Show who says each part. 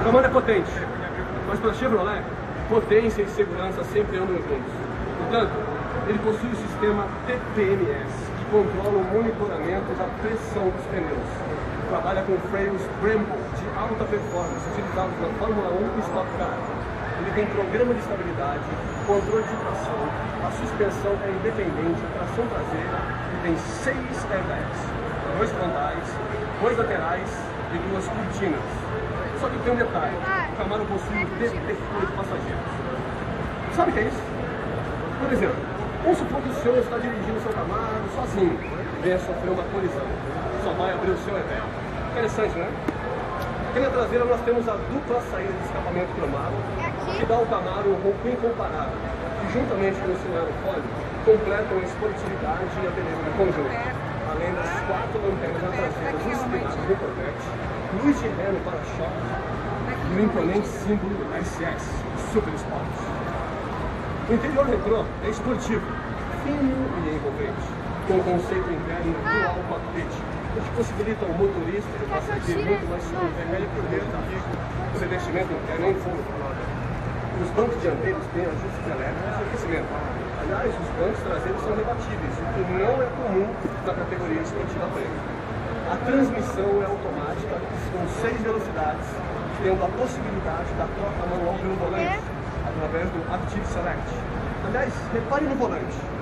Speaker 1: O Camaro é potente, mas para Chevrolet, potência e segurança sempre andam juntos. Portanto, ele possui o sistema TPMS, que controla o monitoramento da pressão dos pneus. Trabalha com freios Brembo de alta performance, utilizados na Fórmula 1 e Stock Car. Ele tem programa de estabilidade, controle de tração, a suspensão é independente, a tração traseira e tem seis airbags, dois frontais, dois laterais e duas cortinas. Só que tem um detalhe, o Camaro possui detector de passageiros. Sabe o que é isso? Por exemplo, vamos supor que o senhor está dirigindo o seu Camaro sozinho venha sofrer uma colisão. Só vai abrir o seu airbag. Interessante, né? Aqui na traseira nós temos a dupla saída de escapamento cromado, que dá ao Camaro um ronco incomparável, que juntamente com o seu aerofólio completam a esportividade e a beleza do conjunto. Além das quatro lanternas na traseira inspiradas no Corvette, luz de ré no para-choque e o imponente símbolo SS, Super Sport. O interior retrô é esportivo, fino e envolvente, com o conceito interno dual cockpit, o que possibilita ao motorista e o passageiro muito mais seguros o revestimento interno em fundo. Os bancos dianteiros têm ajustes elétricos e aquecimento. Aliás, os bancos traseiros são rebatíveis, é comum na categoria esportiva prêmio. A transmissão é automática com seis velocidades, tendo a possibilidade da troca manual pelo volante, através do Active Select. Aliás, repare no volante.